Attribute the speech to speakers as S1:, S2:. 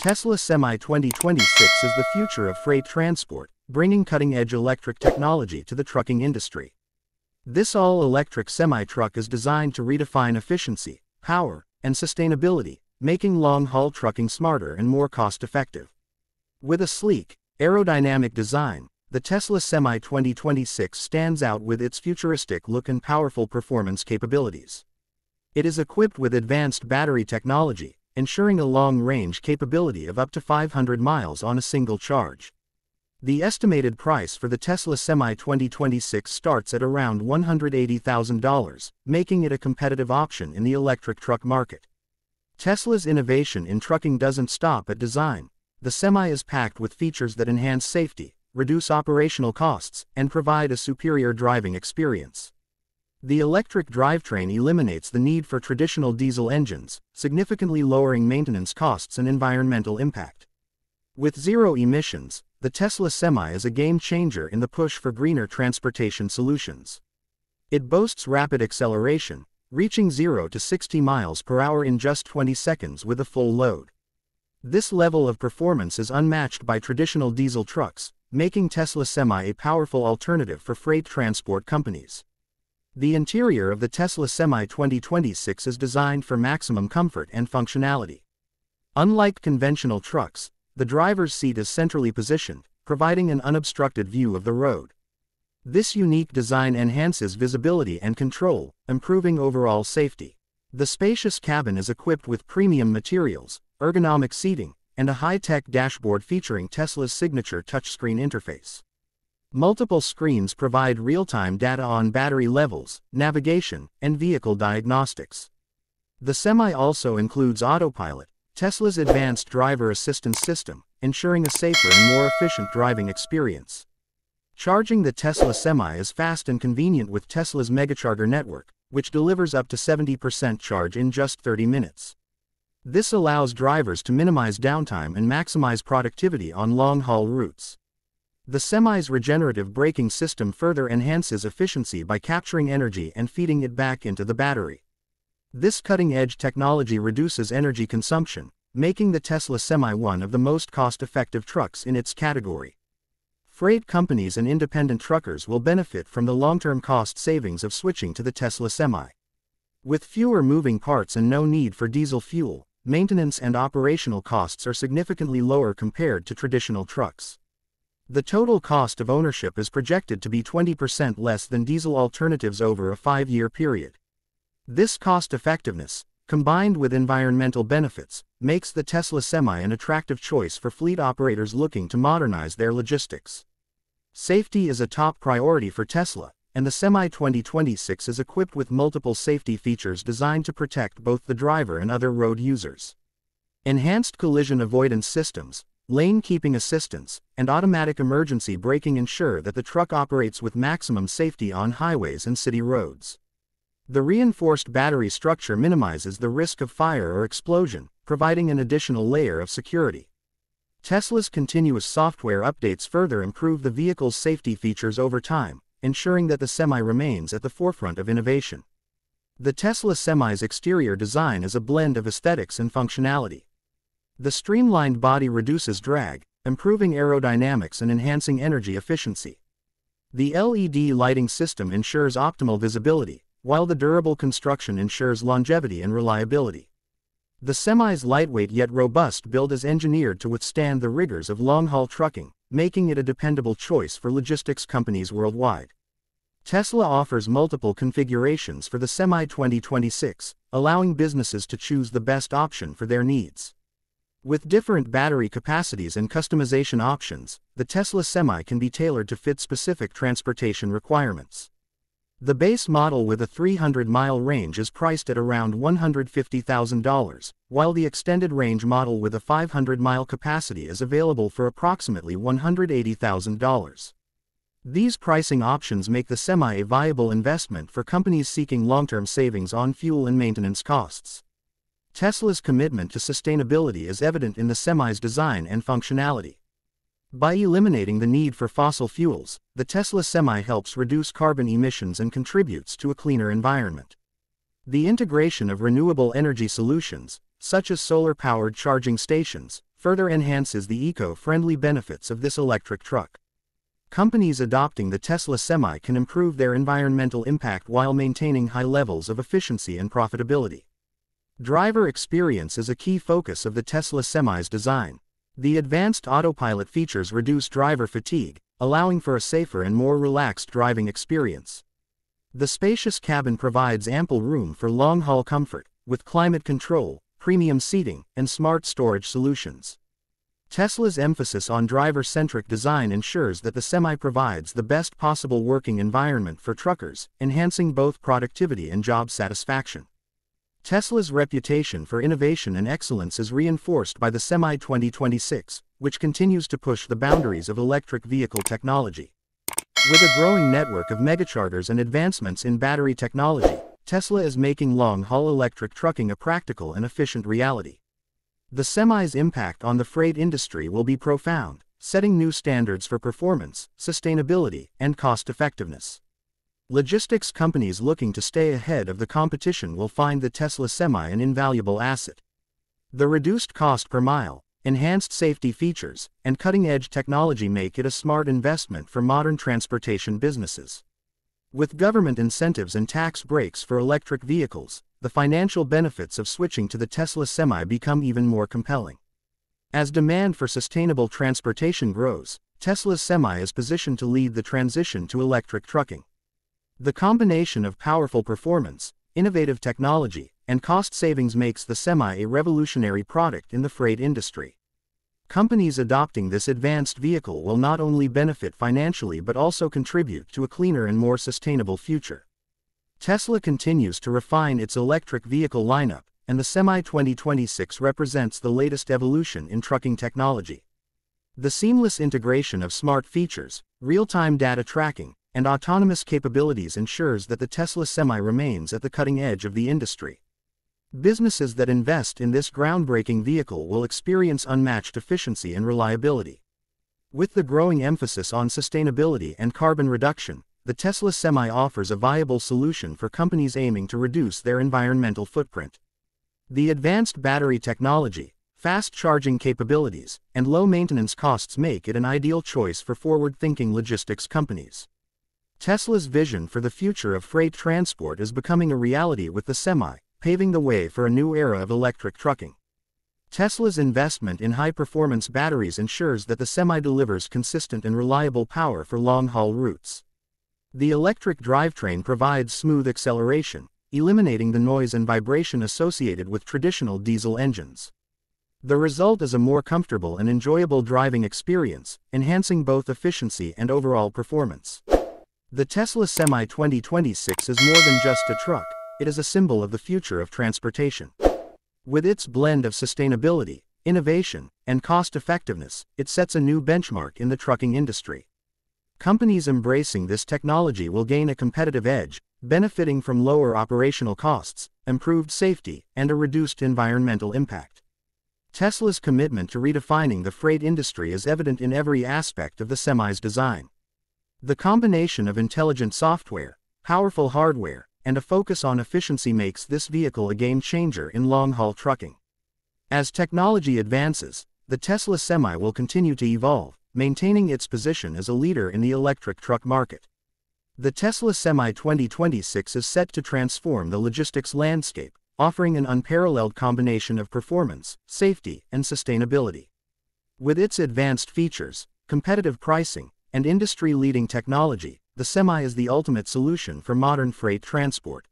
S1: Tesla Semi 2026 is the future of freight transport, bringing cutting-edge electric technology to the trucking industry. This all-electric semi-truck is designed to redefine efficiency, power, and sustainability, making long-haul trucking smarter and more cost-effective. With a sleek, aerodynamic design, the Tesla Semi 2026 stands out with its futuristic look and powerful performance capabilities. It is equipped with advanced battery technology, ensuring a long-range capability of up to 500 miles on a single charge. The estimated price for the Tesla Semi 2026 starts at around $180,000, making it a competitive option in the electric truck market. Tesla's innovation in trucking doesn't stop at design. The Semi is packed with features that enhance safety, reduce operational costs, and provide a superior driving experience. The electric drivetrain eliminates the need for traditional diesel engines, significantly lowering maintenance costs and environmental impact. With zero emissions, the Tesla Semi is a game changer in the push for greener transportation solutions. It boasts rapid acceleration, reaching 0 to 60 miles per hour in just 20 seconds with a full load. This level of performance is unmatched by traditional diesel trucks, making Tesla Semi a powerful alternative for freight transport companies. The interior of the Tesla Semi 2026 is designed for maximum comfort and functionality. Unlike conventional trucks, the driver's seat is centrally positioned, providing an unobstructed view of the road. This unique design enhances visibility and control, improving overall safety. The spacious cabin is equipped with premium materials, ergonomic seating, and a high-tech dashboard featuring Tesla's signature touchscreen interface. Multiple screens provide real-time data on battery levels, navigation, and vehicle diagnostics. The Semi also includes autopilot, Tesla's advanced driver assistance system, ensuring a safer and more efficient driving experience. Charging the Tesla Semi is fast and convenient with Tesla's Megacharger network, which delivers up to 70% charge in just 30 minutes. This allows drivers to minimize downtime and maximize productivity on long-haul routes. The Semi's regenerative braking system further enhances efficiency by capturing energy and feeding it back into the battery. This cutting-edge technology reduces energy consumption, making the Tesla Semi one of the most cost-effective trucks in its category. Freight companies and independent truckers will benefit from the long-term cost savings of switching to the Tesla Semi. With fewer moving parts and no need for diesel fuel, maintenance and operational costs are significantly lower compared to traditional trucks. The total cost of ownership is projected to be 20% less than diesel alternatives over a five-year period. This cost-effectiveness, combined with environmental benefits, makes the Tesla Semi an attractive choice for fleet operators looking to modernize their logistics. Safety is a top priority for Tesla, and the Semi 2026 is equipped with multiple safety features designed to protect both the driver and other road users. Enhanced collision avoidance systems, lane keeping assistance, and automatic emergency braking ensure that the truck operates with maximum safety on highways and city roads. The reinforced battery structure minimizes the risk of fire or explosion, providing an additional layer of security. Tesla's continuous software updates further improve the vehicle's safety features over time, ensuring that the Semi remains at the forefront of innovation. The Tesla Semi's exterior design is a blend of aesthetics and functionality. The streamlined body reduces drag, improving aerodynamics and enhancing energy efficiency. The LED lighting system ensures optimal visibility, while the durable construction ensures longevity and reliability. The Semi's lightweight yet robust build is engineered to withstand the rigors of long-haul trucking, making it a dependable choice for logistics companies worldwide. Tesla offers multiple configurations for the Semi 2026, allowing businesses to choose the best option for their needs. With different battery capacities and customization options, the Tesla Semi can be tailored to fit specific transportation requirements. The base model with a 300-mile range is priced at around $150,000, while the extended range model with a 500-mile capacity is available for approximately $180,000. These pricing options make the Semi a viable investment for companies seeking long-term savings on fuel and maintenance costs. Tesla's commitment to sustainability is evident in the Semi's design and functionality. By eliminating the need for fossil fuels, the Tesla Semi helps reduce carbon emissions and contributes to a cleaner environment. The integration of renewable energy solutions, such as solar-powered charging stations, further enhances the eco-friendly benefits of this electric truck. Companies adopting the Tesla Semi can improve their environmental impact while maintaining high levels of efficiency and profitability. Driver experience is a key focus of the Tesla Semi's design. The advanced autopilot features reduce driver fatigue, allowing for a safer and more relaxed driving experience. The spacious cabin provides ample room for long-haul comfort, with climate control, premium seating, and smart storage solutions. Tesla's emphasis on driver-centric design ensures that the Semi provides the best possible working environment for truckers, enhancing both productivity and job satisfaction. Tesla's reputation for innovation and excellence is reinforced by the Semi 2026, which continues to push the boundaries of electric vehicle technology. With a growing network of megachargers and advancements in battery technology, Tesla is making long-haul electric trucking a practical and efficient reality. The semi's impact on the freight industry will be profound, setting new standards for performance, sustainability, and cost effectiveness. Logistics companies looking to stay ahead of the competition will find the Tesla Semi an invaluable asset. The reduced cost per mile, enhanced safety features, and cutting edge technology make it a smart investment for modern transportation businesses. With government incentives and tax breaks for electric vehicles, the financial benefits of switching to the Tesla Semi become even more compelling. As demand for sustainable transportation grows, Tesla's Semi is positioned to lead the transition to electric trucking. The combination of powerful performance, innovative technology, and cost savings makes the Semi a revolutionary product in the freight industry. Companies adopting this advanced vehicle will not only benefit financially but also contribute to a cleaner and more sustainable future. Tesla continues to refine its electric vehicle lineup, and the Semi 2026 represents the latest evolution in trucking technology. The seamless integration of smart features, real-time data tracking, and autonomous capabilities ensures that the Tesla Semi remains at the cutting edge of the industry. Businesses that invest in this groundbreaking vehicle will experience unmatched efficiency and reliability. With the growing emphasis on sustainability and carbon reduction, the Tesla Semi offers a viable solution for companies aiming to reduce their environmental footprint. The advanced battery technology, fast charging capabilities, and low maintenance costs make it an ideal choice for forward thinking logistics companies. Tesla's vision for the future of freight transport is becoming a reality with the Semi, paving the way for a new era of electric trucking. Tesla's investment in high performance batteries ensures that the Semi delivers consistent and reliable power for long haul routes. The electric drivetrain provides smooth acceleration, eliminating the noise and vibration associated with traditional diesel engines. The result is a more comfortable and enjoyable driving experience, enhancing both efficiency and overall performance. The Tesla Semi 2026 is more than just a truck, it is a symbol of the future of transportation. With its blend of sustainability, innovation, and cost effectiveness, it sets a new benchmark in the trucking industry. Companies embracing this technology will gain a competitive edge, benefiting from lower operational costs, improved safety, and a reduced environmental impact. Tesla's commitment to redefining the freight industry is evident in every aspect of the Semi's design. The combination of intelligent software, powerful hardware, and a focus on efficiency makes this vehicle a game changer in long haul trucking. As technology advances, the Tesla Semi will continue to evolve, maintaining its position as a leader in the electric truck market. The Tesla Semi 2026 is set to transform the logistics landscape, offering an unparalleled combination of performance, safety, and sustainability. With its advanced features, competitive pricing, and industry leading technology, the Semi is the ultimate solution for modern freight transport.